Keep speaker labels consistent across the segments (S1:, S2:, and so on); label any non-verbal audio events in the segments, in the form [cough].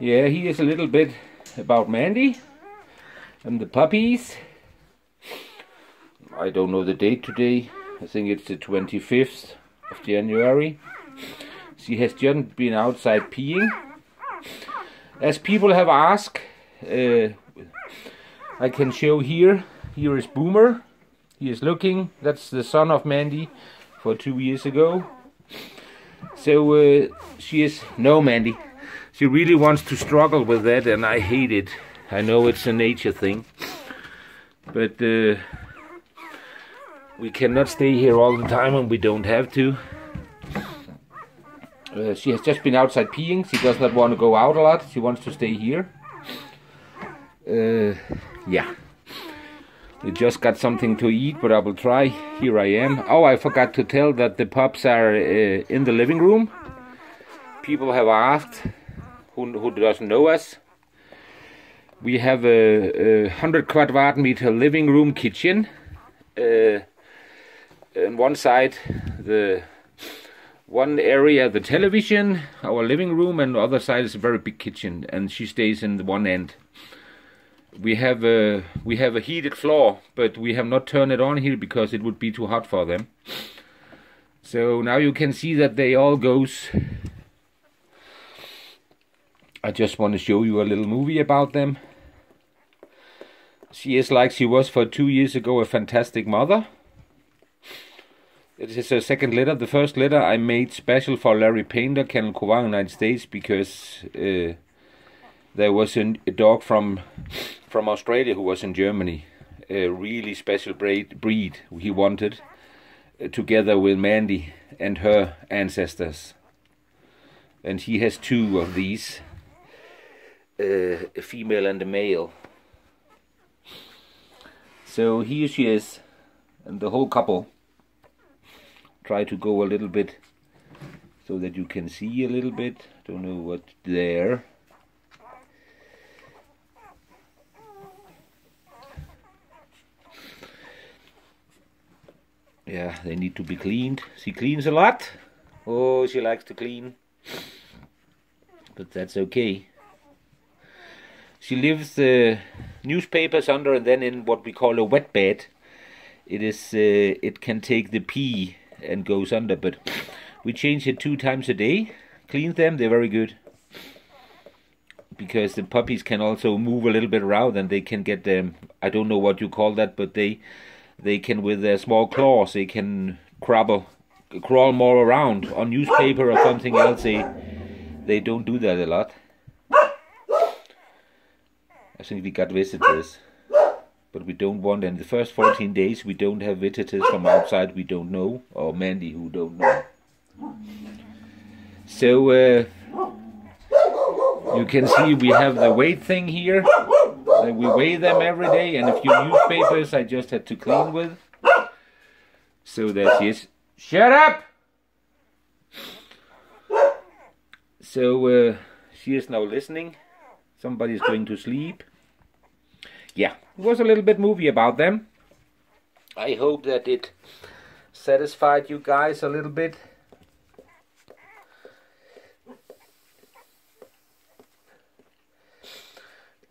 S1: Yeah, he is a little bit about Mandy and the puppies. I don't know the date today. I think it's the 25th of January. She has just been outside peeing. As people have asked, uh, I can show here. Here is Boomer. He is looking. That's the son of Mandy for two years ago. So uh, she is no Mandy. She really wants to struggle with that, and I hate it. I know it's a nature thing, but uh, we cannot stay here all the time, and we don't have to. Uh, she has just been outside peeing. She does not want to go out a lot. She wants to stay here. Uh, yeah. We just got something to eat, but I will try. Here I am. Oh, I forgot to tell that the pups are uh, in the living room. People have asked who, who doesn't know us. We have a, a 100 quadrat meter living room kitchen. Uh, on one side, the one area the television, our living room, and the other side is a very big kitchen, and she stays in the one end. We have a we have a heated floor, but we have not turned it on here because it would be too hot for them. So now you can see that they all goes I just want to show you a little movie about them. She is like she was for two years ago, a fantastic mother. This is her second litter. The first litter I made special for Larry Painter, Kennel Covan, United States, because uh, there was a, a, dog from from Australia who was in Germany, a really special breed, breed he wanted, uh, together with Mandy and her ancestors. And he has two of these uh, a female and a male. So here she is, and the whole couple. Try to go a little bit so that you can see a little bit. Don't know what there. Yeah, they need to be cleaned. She cleans a lot. Oh, she likes to clean. But that's okay. She leaves the newspapers under and then in what we call a wet bed. It is uh, it can take the pee and goes under, but we change it two times a day. Clean them; they're very good because the puppies can also move a little bit around and they can get them. I don't know what you call that, but they they can with their small claws they can crabble, crawl more around on newspaper or something else. They they don't do that a lot. I think we got visitors. But we don't want, in the first 14 days, we don't have visitors from outside we don't know, or Mandy who don't know. So, uh, you can see we have the weight thing here. we weigh them every day, and a few newspapers I just had to clean with. So she is. Shut up! So, uh, she is now listening. Somebody's going to sleep. Yeah, it was a little bit movie about them. I hope that it satisfied you guys a little bit.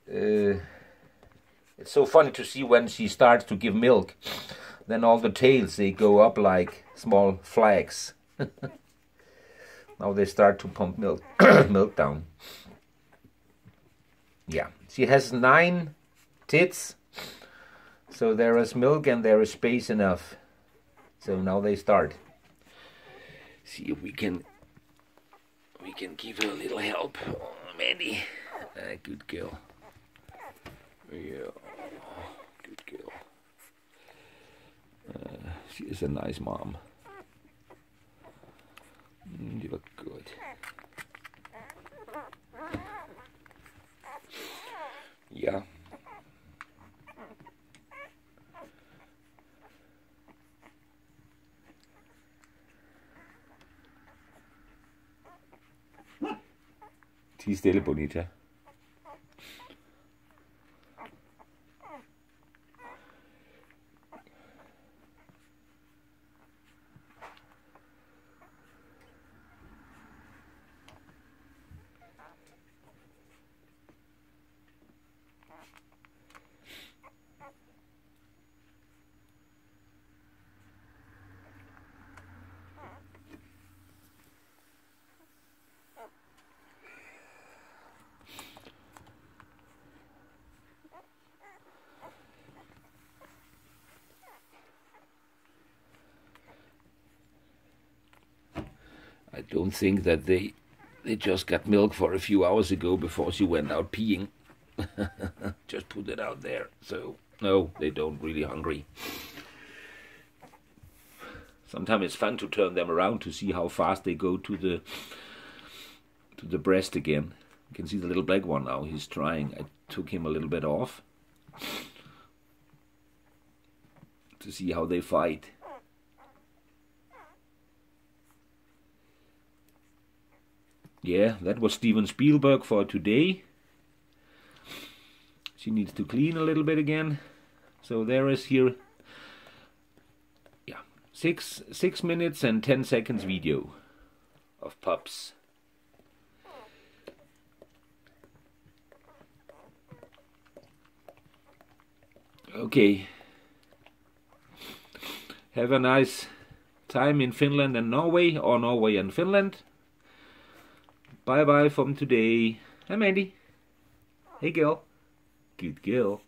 S1: Uh, it's so funny to see when she starts to give milk. Then all the tails they go up like small flags. [laughs] now they start to pump milk [coughs] milk down. Yeah, she has nine tits. So there is milk and there is space enough. So now they start. See if we can we can give her a little help. Oh, Mandy, ah, good girl. Yeah, good girl. Uh, she is a nice mom. Ja. Tis stille, Bonita. Don't think that they they just got milk for a few hours ago before she went out peeing. [laughs] just put it out there. So no, they don't really hungry. Sometimes it's fun to turn them around to see how fast they go to the to the breast again. You can see the little black one now. He's trying. I took him a little bit off to see how they fight. Yeah, that was Steven Spielberg for today. She needs to clean a little bit again. So there is here, yeah, six six minutes and ten seconds video of pups. Okay. Have a nice time in Finland and Norway, or Norway and Finland. Bye bye from today. Hi, Mandy. Hey, girl. Good girl.